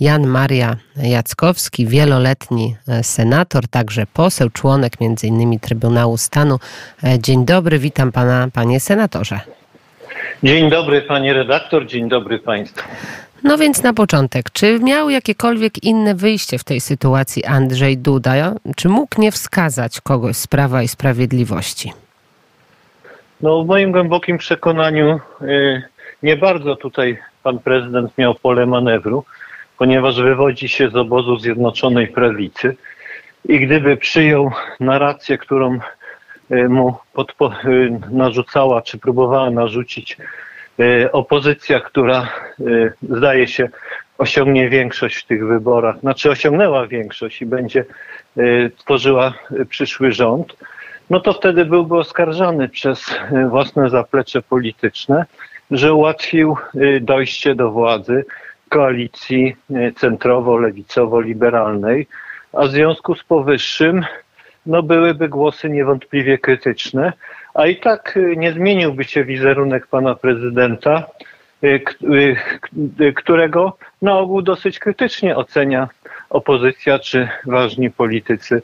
Jan Maria Jackowski, wieloletni senator, także poseł, członek m.in. Trybunału Stanu. Dzień dobry, witam pana, panie senatorze. Dzień dobry, panie redaktor, dzień dobry państwu. No więc na początek, czy miał jakiekolwiek inne wyjście w tej sytuacji Andrzej Duda? Czy mógł nie wskazać kogoś z Prawa i Sprawiedliwości? No w moim głębokim przekonaniu y, nie bardzo tutaj pan prezydent miał pole manewru, ponieważ wywodzi się z obozu Zjednoczonej Prawicy i gdyby przyjął narrację, którą y, mu podpo- y, narzucała, czy próbowała narzucić opozycja, która zdaje się osiągnie większość w tych wyborach, znaczy osiągnęła większość i będzie tworzyła przyszły rząd, no to wtedy byłby oskarżany przez e, własne zaplecze polityczne, że ułatwił e, dojście do władzy koalicji e, centrowo-lewicowo-liberalnej, a w związku z powyższym no byłyby głosy niewątpliwie krytyczne, a i tak nie zmieniłby się wizerunek pana prezydenta, którego na ogół dosyć krytycznie ocenia opozycja czy ważni politycy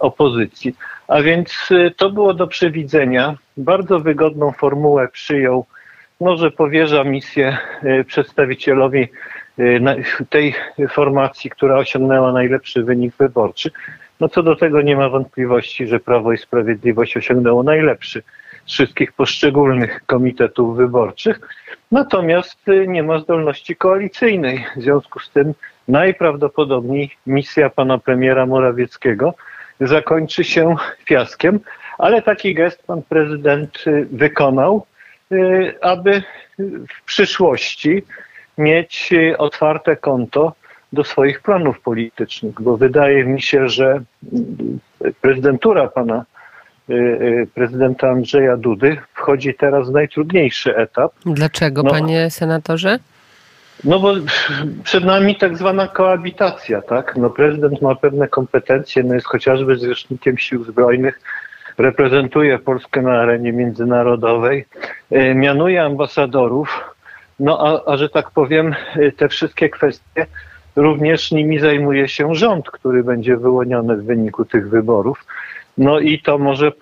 opozycji. A więc to było do przewidzenia. Bardzo wygodną formułę przyjął. Może powierza misję y, przedstawicielowi y, tej formacji, która osiągnęła najlepszy wynik wyborczy. No co do tego nie ma wątpliwości, że Prawo i Sprawiedliwość osiągnęło najlepszy z wszystkich poszczególnych komitetów wyborczych. Natomiast nie ma zdolności koalicyjnej. W związku z tym najprawdopodobniej misja pana premiera Morawieckiego zakończy się fiaskiem, ale taki gest pan prezydent wykonał, aby w przyszłości mieć y, otwarte konto do swoich planów politycznych, bo wydaje mi się, że prezydentura pana prezydenta Andrzeja Dudy wchodzi teraz w najtrudniejszy etap. Dlaczego, no, panie senatorze? No bo przed nami tak zwana koabitacja, tak? No prezydent ma pewne kompetencje, no jest chociażby zwierzchnikiem sił zbrojnych, reprezentuje Polskę na arenie międzynarodowej, e, mianuje ambasadorów, no a, a że tak powiem, e, te wszystkie kwestie również nimi zajmuje się rząd, który będzie wyłoniony w wyniku tych wyborów. No i to może e,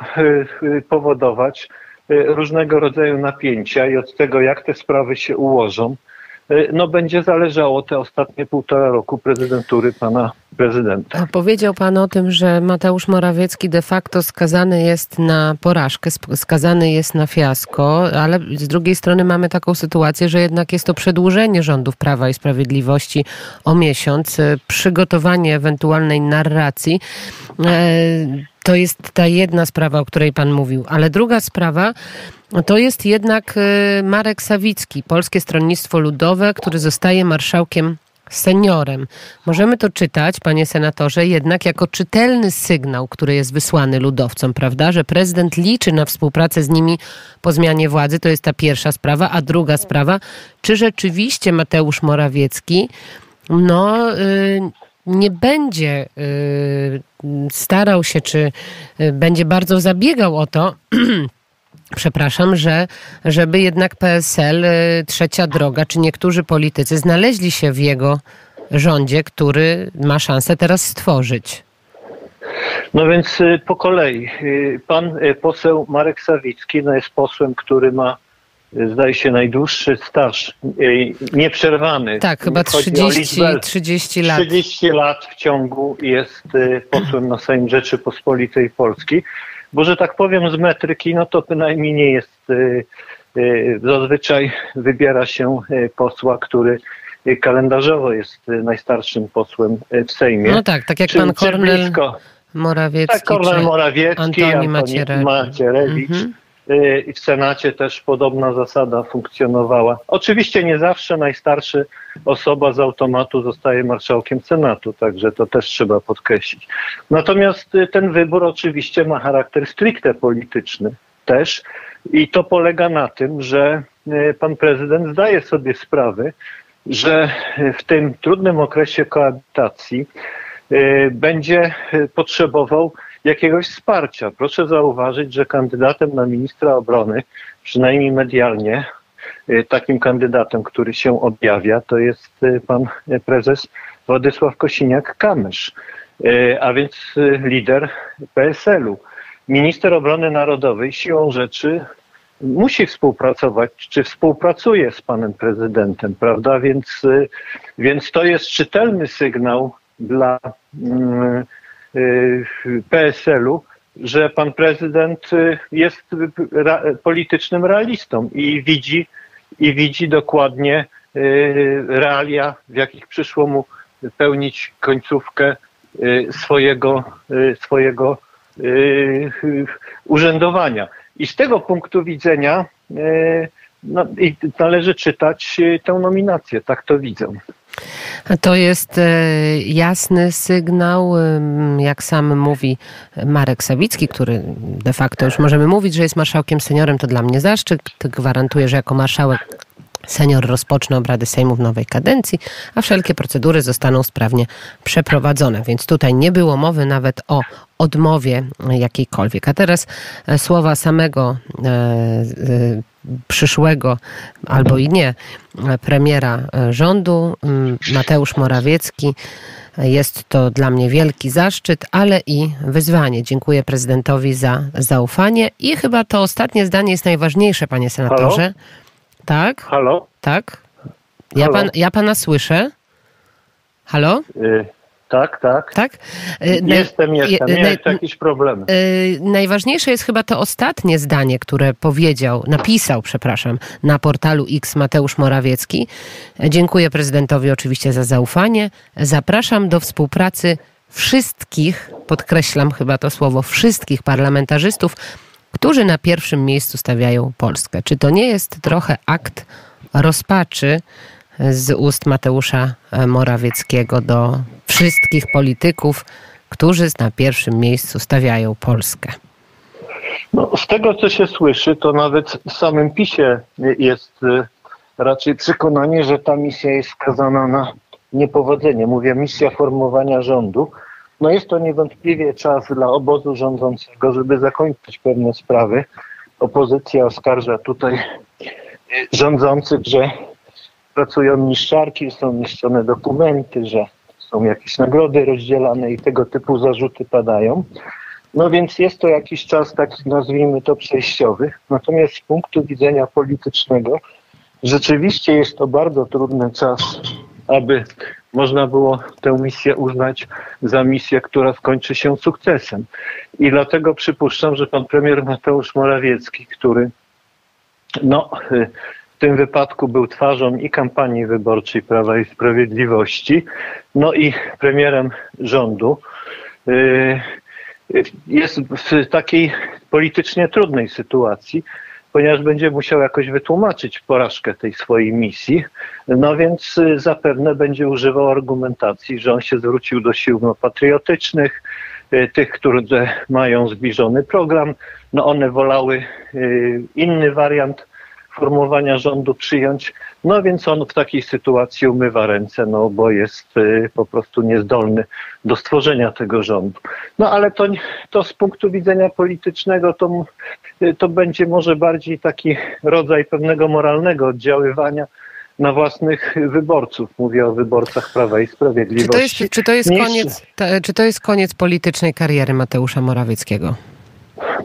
powodować różnego rodzaju napięcia i od tego, jak te sprawy się ułożą, no będzie zależało te ostatnie półtora roku prezydentury pana prezydenta. Powiedział pan o tym, że Mateusz Morawiecki de facto skazany jest na porażkę, skazany jest na fiasko, ale z drugiej strony mamy taką sytuację, że jednak jest to przedłużenie rządów Prawa i Sprawiedliwości o miesiąc, y, przygotowanie ewentualnej narracji. E, to jest ta jedna sprawa, o której pan mówił, ale druga sprawa to jest jednak y, Marek Sawicki, Polskie Stronnictwo Ludowe, który zostaje marszałkiem seniorem. Możemy to czytać, panie senatorze, jednak jako czytelny sygnał, który jest wysłany ludowcom, prawda? Że prezydent liczy na współpracę z nimi po zmianie władzy. To jest ta pierwsza sprawa. A druga sprawa, czy rzeczywiście Mateusz Morawiecki, no. Yy, nie będzie y, starał się, czy y, będzie bardzo zabiegał o to, przepraszam, że żeby jednak PSL, y, trzecia droga, czy niektórzy politycy znaleźli się w jego rządzie, który ma szansę teraz stworzyć. No więc po kolei. Pan poseł Marek Sawicki no jest posłem, który ma zdaje się, najdłuższy staż nieprzerwany. Tak, chyba 30, 30 lat. 30 lat w ciągu jest y, posłem na Sejm Rzeczypospolitej Polski. Bo, że tak powiem, z metryki, no to bynajmniej nie jest. Y, y, zazwyczaj wybiera się posła, który kalendarzowo jest najstarszym posłem w Sejmie. No tak, tak jak czy, pan Kornel Morawiecki. Tak, Kornel Morawiecki, Antoni, Antoni Macierewicz. Mhm Y, i w Senacie też podobna zasada funkcjonowała. Oczywiście nie zawsze najstarszy osoba z automatu zostaje marszałkiem Senatu, także to też trzeba podkreślić. Natomiast y, ten wybór oczywiście ma charakter stricte polityczny też i to polega na tym, że y, pan prezydent zdaje sobie sprawę, że w tym trudnym okresie koabitacji będzie potrzebował jakiegoś wsparcia. Proszę zauważyć, że kandydatem na ministra obrony, przynajmniej medialnie, takim kandydatem, który się objawia, to jest pan prezes Władysław Kosiniak-Kamysz, a więc lider PSL-u. Minister Obrony Narodowej siłą rzeczy musi współpracować, czy współpracuje z panem prezydentem, prawda? Więc, y, więc to jest czytelny sygnał dla mm, y, PSL-u, że pan prezydent y, jest politycznym realistą i widzi, i widzi dokładnie realia, w jakich przyszło mu pełnić końcówkę swojego, swojego urzędowania. I z tego punktu widzenia no, należy czytać e, tę nominację, tak to widzę. To jest e, jasny sygnał, jak sam mówi Marek Sawicki, który de facto już możemy mówić, że jest marszałkiem seniorem, to dla mnie zaszczyt. Gwarantuję, że jako marszałek Senior rozpocznie obrady Sejmu w nowej kadencji, a wszelkie procedury zostaną sprawnie przeprowadzone. Więc tutaj nie było mowy nawet o odmowie jakiejkolwiek. A teraz e, słowa samego e, przyszłego albo i nie premiera rządu, Mateusz Morawiecki. Jest to dla mnie wielki zaszczyt, ale i wyzwanie. Dziękuję prezydentowi za zaufanie i chyba to ostatnie zdanie jest najważniejsze, panie senatorze. Halo? Tak? Halo? Tak? Ja, Halo? Pan, ja pana słyszę. Halo? Y tak, tak. Tak? Y, jestem, jestem. Nie jest jakiś problem. Y, najważniejsze jest chyba to ostatnie zdanie, które powiedział, napisał, przepraszam, na portalu X Mateusz Morawiecki. Dziękuję prezydentowi oczywiście za zaufanie. Zapraszam do współpracy wszystkich, podkreślam chyba to słowo, wszystkich parlamentarzystów, którzy na pierwszym miejscu stawiają Polskę. Czy to nie jest trochę akt rozpaczy z ust Mateusza Morawieckiego do wszystkich polityków, którzy na pierwszym miejscu stawiają Polskę? No, z tego, co się słyszy, to nawet w samym PiSie jest y, raczej przekonanie, że ta misja jest skazana na niepowodzenie. Mówię misja formowania rządu no jest to niewątpliwie czas dla obozu rządzącego, żeby zakończyć pewne sprawy. Opozycja oskarża tutaj e, rządzących, że pracują niszczarki, są niszczone dokumenty, że są jakieś nagrody rozdzielane i tego typu zarzuty padają. No więc jest to jakiś czas, tak nazwijmy to, przejściowy. Natomiast z punktu widzenia politycznego rzeczywiście jest to bardzo trudny czas, aby można było tę misję uznać za misję, która skończy się sukcesem. I dlatego przypuszczam, że pan premier Mateusz Morawiecki, który no, w tym wypadku był twarzą i kampanii wyborczej Prawa i Sprawiedliwości, no i premierem rządu, y, jest w takiej politycznie trudnej sytuacji, ponieważ będzie musiał jakoś wytłumaczyć porażkę tej swojej misji. No więc y, zapewne będzie używał argumentacji, że on się zwrócił do sił patriotycznych, y, tych, które mają zbliżony program. No one wolały inny wariant formowania rządu przyjąć. No więc on w takiej sytuacji umywa ręce, no bo jest y, po prostu niezdolny do stworzenia tego rządu. No ale to, to z punktu widzenia politycznego to, y, to będzie może bardziej taki rodzaj pewnego moralnego oddziaływania na własnych wyborców. Mówię o wyborcach Prawa i Sprawiedliwości. Czy to jest, czy to jest, koniec, czy to jest koniec politycznej kariery Mateusza Morawieckiego?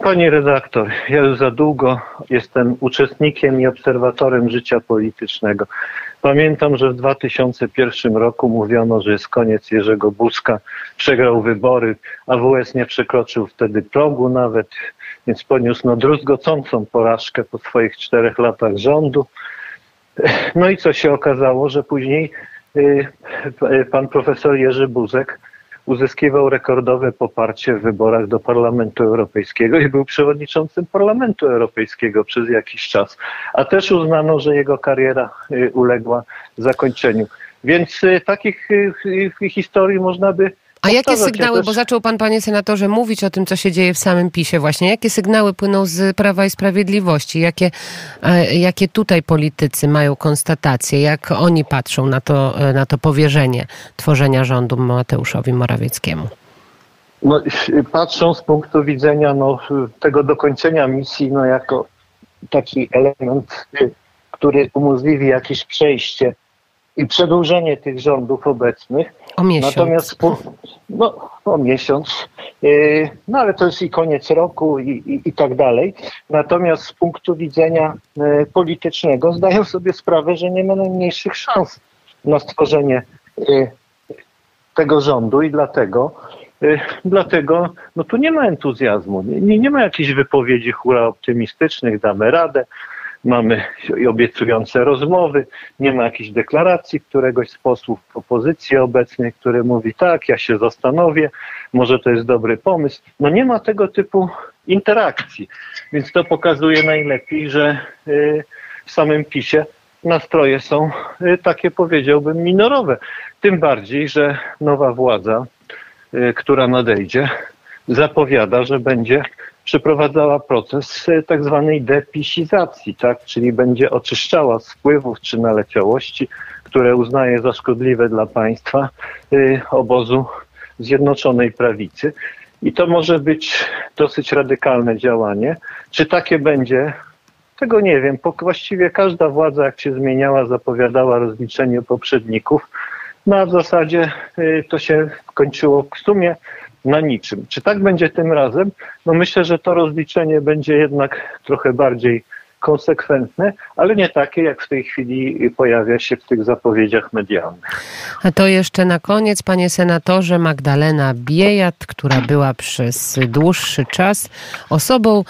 Pani redaktor, ja już za długo jestem uczestnikiem i obserwatorem życia politycznego. Pamiętam, że w 2001 roku mówiono, że jest koniec Jerzego Buzka, przegrał wybory, a WS nie przekroczył wtedy progu nawet, więc poniósł no, druzgocącą porażkę po swoich czterech latach rządu. No i co się okazało, że później y, pan profesor Jerzy Buzek uzyskiwał rekordowe poparcie w wyborach do Parlamentu Europejskiego i był przewodniczącym Parlamentu Europejskiego przez jakiś czas. A też uznano, że jego kariera y, uległa zakończeniu. Więc y, takich y, historii można by a jakie sygnały, też... bo zaczął pan, panie senatorze, mówić o tym, co się dzieje w samym PiSie właśnie, jakie sygnały płyną z Prawa i Sprawiedliwości? Jakie, e, jakie tutaj politycy mają konstatacje? Jak oni patrzą na to, e, na to powierzenie tworzenia rządu Mateuszowi Morawieckiemu? No, patrzą z punktu widzenia no, tego dokończenia misji no, jako taki element który umożliwi jakieś przejście i przedłużenie tych rządów obecnych. O miesiąc. Natomiast no, o miesiąc. Yy, no ale to jest i koniec roku i, i, i tak dalej. Natomiast z punktu widzenia yy, politycznego zdają sobie sprawę, że nie ma najmniejszych szans na stworzenie yy, tego rządu i dlatego Dlatego no tu nie ma entuzjazmu, nie, nie ma jakichś wypowiedzi hura optymistycznych, damy radę mamy obiecujące rozmowy, nie ma jakiejś deklaracji któregoś z posłów opozycji obecnej, który mówi tak, ja się zastanowię, może to jest dobry pomysł. No nie ma tego typu interakcji, więc to pokazuje najlepiej, że y, w samym PiSie nastroje są y, takie powiedziałbym minorowe. Tym bardziej, że nowa władza, y, która nadejdzie, zapowiada, że będzie przeprowadzała proces e, tak zwanej depisizacji, tak? czyli będzie oczyszczała z wpływów czy naleciałości, które uznaje za szkodliwe dla państwa y, obozu Zjednoczonej Prawicy. I to może być dosyć radykalne działanie. Czy takie będzie? Tego nie wiem. Właściwie każda władza, jak się zmieniała, zapowiadała rozliczenie poprzedników. No a w zasadzie y, to się kończyło w sumie na niczym. Czy tak będzie tym razem? No myślę, że to rozliczenie będzie jednak trochę bardziej konsekwentne, ale nie takie, jak w tej chwili pojawia się w tych zapowiedziach medialnych. A to jeszcze na koniec, panie senatorze, Magdalena Biejat, która była przez dłuższy czas osobą,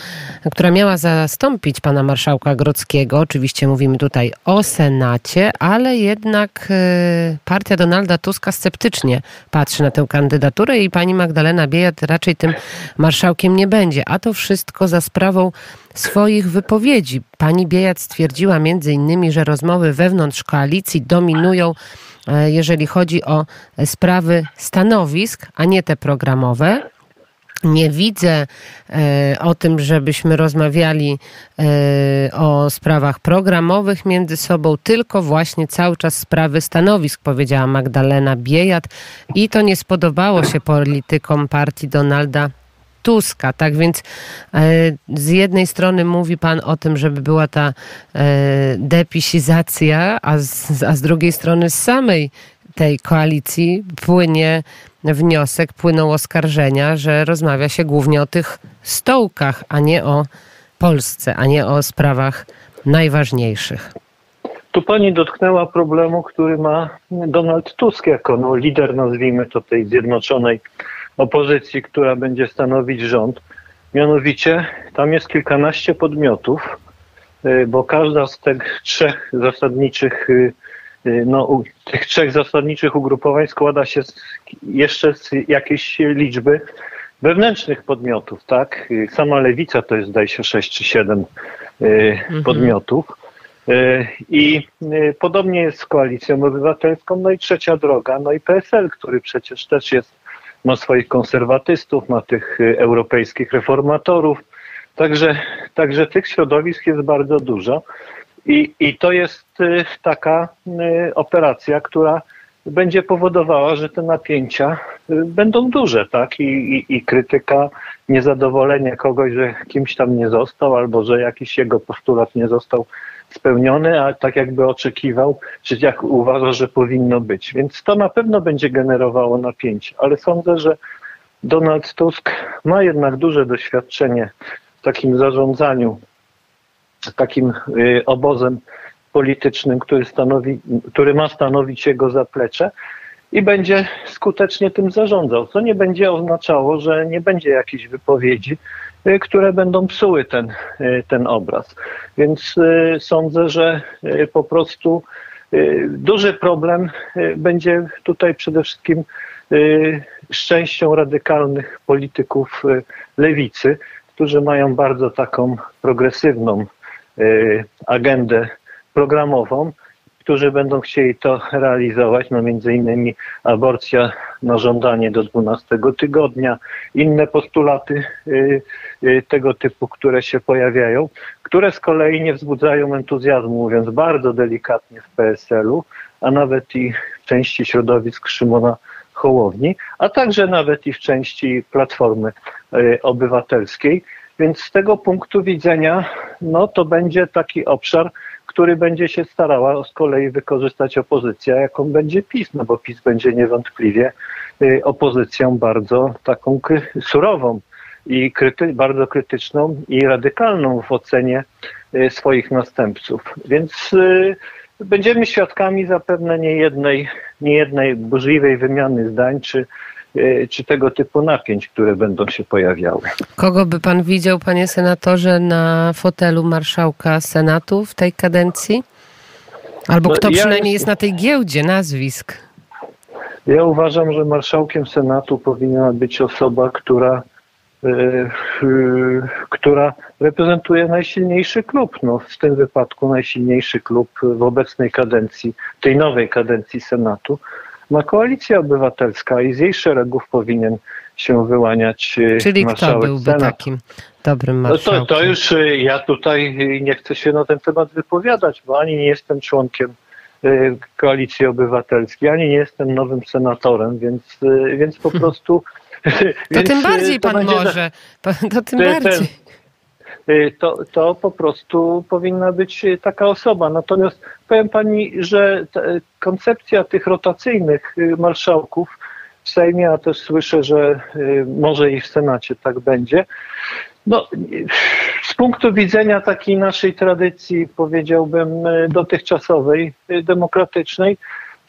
która miała zastąpić pana marszałka Grodzkiego. Oczywiście mówimy tutaj o Senacie, ale jednak e, partia Donalda Tuska sceptycznie patrzy na tę kandydaturę i pani Magdalena Biejat raczej tym marszałkiem nie będzie. A to wszystko za sprawą swoich wypowiedzi. Pani Biejat stwierdziła między innymi, że rozmowy wewnątrz koalicji dominują, e, jeżeli chodzi o sprawy stanowisk, a nie te programowe. Nie widzę e, o tym, żebyśmy rozmawiali e, o sprawach programowych między sobą, tylko właśnie cały czas sprawy stanowisk, powiedziała Magdalena Biejat. I to nie spodobało się politykom partii Donalda Tuska. Tak więc e, z jednej strony mówi pan o tym, żeby była ta e, depisizacja, a z, a z drugiej strony z samej tej koalicji płynie wniosek, płyną oskarżenia, że rozmawia się głównie o tych stołkach, a nie o Polsce, a nie o sprawach najważniejszych. Tu pani dotknęła problemu, który ma Donald Tusk jako no, lider, nazwijmy to tej zjednoczonej opozycji, która będzie stanowić rząd. Mianowicie tam jest kilkanaście podmiotów, y, bo każda z tych trzech zasadniczych, y, y, no, tych trzech zasadniczych ugrupowań składa się z, jeszcze z jakiejś liczby wewnętrznych podmiotów, tak? Sama lewica to jest, zdaje się, sześć czy siedem mhm. podmiotów. I podobnie jest z koalicją obywatelską, no i trzecia droga, no i PSL, który przecież też jest ma swoich konserwatystów, ma tych y, europejskich reformatorów. Także, także tych środowisk jest bardzo dużo. I, I to jest y, taka y, operacja, która będzie powodowała, że te napięcia będą duże, tak? I, i, i krytyka, niezadowolenie kogoś, że kimś tam nie został, albo że jakiś jego postulat nie został spełniony, a tak jakby oczekiwał, czy jak uważa, że powinno być. Więc to na pewno będzie generowało napięcie, ale sądzę, że Donald Tusk ma jednak duże doświadczenie w takim zarządzaniu, takim y, obozem politycznym, który, stanowi, który ma stanowić jego zaplecze i będzie skutecznie tym zarządzał, co nie będzie oznaczało, że nie będzie jakichś wypowiedzi, które będą psuły ten, y, ten obraz. Więc y, sądzę, że po prostu duży problem będzie tutaj przede wszystkim szczęścią radykalnych polityków lewicy, którzy mają bardzo taką progresywną agendę programową którzy będą chcieli to realizować, no między innymi aborcja na żądanie do 12 tygodnia, inne postulaty y, y, tego typu, które się pojawiają, które z kolei nie wzbudzają entuzjazmu, mówiąc bardzo delikatnie w PSL-u, a nawet i w części środowisk Szymona Hołowni, a także nawet i w części Platformy y, Obywatelskiej. Więc z tego punktu widzenia, no to będzie taki obszar, który będzie się starała z kolei wykorzystać opozycja, jaką będzie PiS, no bo PiS będzie niewątpliwie opozycją bardzo taką surową i kryty, bardzo krytyczną i radykalną w ocenie y, swoich następców. Więc y, będziemy świadkami zapewne niejednej, niejednej burzliwej wymiany zdań, czy czy tego typu napięć, które będą się pojawiały. Kogo by pan widział, panie senatorze, na fotelu marszałka Senatu w tej kadencji? Albo no, kto przynajmniej jest na tej giełdzie nazwisk? Ja uważam, że marszałkiem Senatu powinna być osoba, która, yy, yy, która reprezentuje najsilniejszy klub. No, w tym wypadku najsilniejszy klub w obecnej kadencji, tej nowej kadencji Senatu ma Koalicja Obywatelska i z jej szeregów powinien się wyłaniać e, Czyli kto byłby Senatu. takim dobrym marszałkiem? No to, to już ja tutaj nie chcę się na ten temat wypowiadać, bo ani nie jestem członkiem Koalicji Obywatelskiej, ani nie jestem nowym senatorem, więc, więc po prostu... To tym bardziej to pan może. To tym bardziej. Ten, Y, to, to po prostu powinna być taka osoba. Natomiast powiem pani, że koncepcja tych rotacyjnych y, marszałków w Sejmie, a też słyszę, że y, może i w Senacie tak będzie. No, punktu widzenia takiej naszej tradycji, powiedziałbym, dotychczasowej, demokratycznej,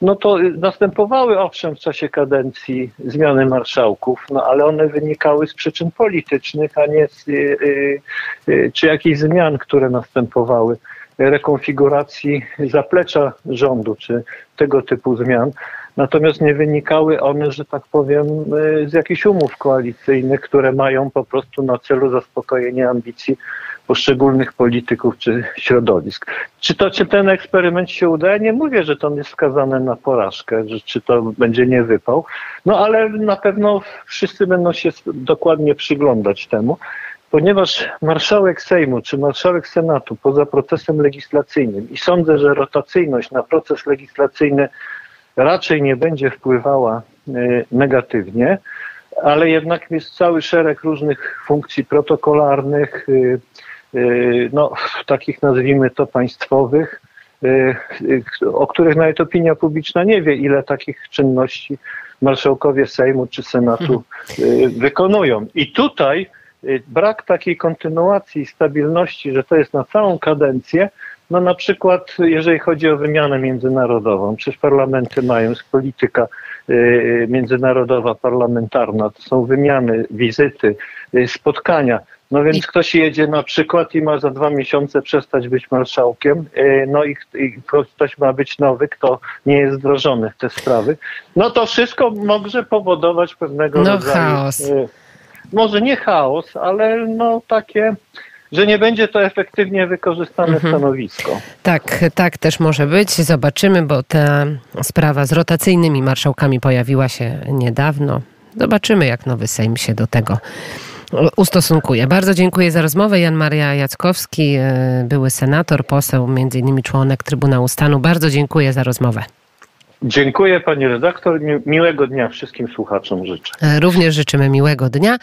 no to następowały owszem w czasie kadencji zmiany marszałków, no ale one wynikały z przyczyn politycznych, a nie z, y, y, czy jakichś zmian, które następowały, rekonfiguracji zaplecza rządu, czy tego typu zmian. Natomiast nie wynikały one, że tak powiem, y, z jakichś umów koalicyjnych, które mają po prostu na celu zaspokojenie ambicji poszczególnych polityków czy środowisk. Czy to, czy ten eksperyment się uda? Nie mówię, że to jest skazane na porażkę, że czy to będzie nie wypał, no ale na pewno wszyscy będą się dokładnie przyglądać temu, ponieważ marszałek Sejmu czy marszałek Senatu poza procesem legislacyjnym i sądzę, że rotacyjność na proces legislacyjny raczej nie będzie wpływała y, negatywnie, ale jednak jest cały szereg różnych funkcji protokolarnych, y, y, no, takich nazwijmy to państwowych, o których nawet opinia publiczna nie wie, ile takich czynności marszałkowie Sejmu czy Senatu wykonują. I tutaj brak takiej kontynuacji stabilności, że to jest na całą kadencję, no na przykład, jeżeli chodzi o wymianę międzynarodową, przecież parlamenty mają, jest polityka y, międzynarodowa, parlamentarna, to są wymiany, wizyty, y, spotkania. No więc ktoś jedzie na przykład i ma za dwa miesiące przestać być marszałkiem, y, no i, i ktoś ma być nowy, kto nie jest wdrożony w te sprawy. No to wszystko może powodować pewnego no, rodzaju... chaos. Może nie chaos, ale no takie że nie będzie to efektywnie wykorzystane mhm. stanowisko. Tak, tak też może być. Zobaczymy, bo ta sprawa z rotacyjnymi marszałkami pojawiła się niedawno. Zobaczymy, jak nowy Sejm się do tego ustosunkuje. Bardzo dziękuję za rozmowę. Jan Maria Jackowski, e, były senator, poseł, między innymi członek Trybunału Stanu. Bardzo dziękuję za rozmowę. Dziękuję pani redaktor. Miłego dnia wszystkim słuchaczom życzę. E, również życzymy miłego dnia.